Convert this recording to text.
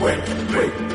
Wait, wait.